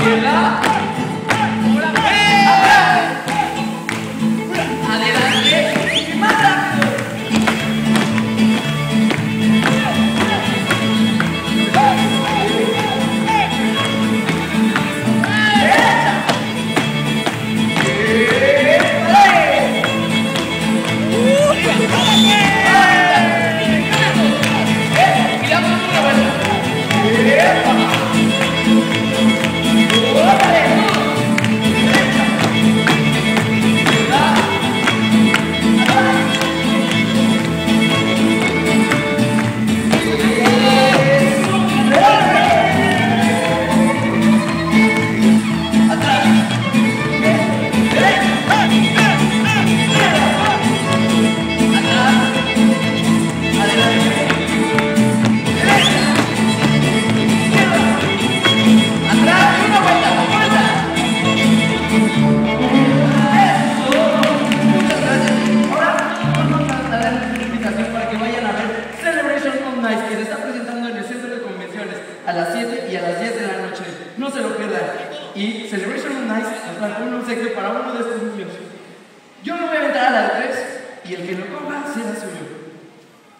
Yeah. A las 7 y a las 10 de la noche. No se lo pierdan. Y Celebration of Nice nos trajo un obsequio para uno de estos niños. Yo me voy a aventar a la de 3 y el que lo coja será suyo.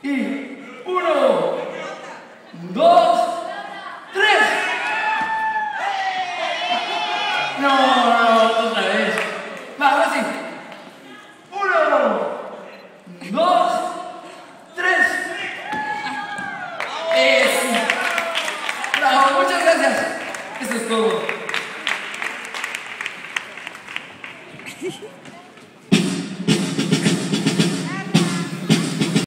Y uno, dos, tres. No, gracias. Eso es todo.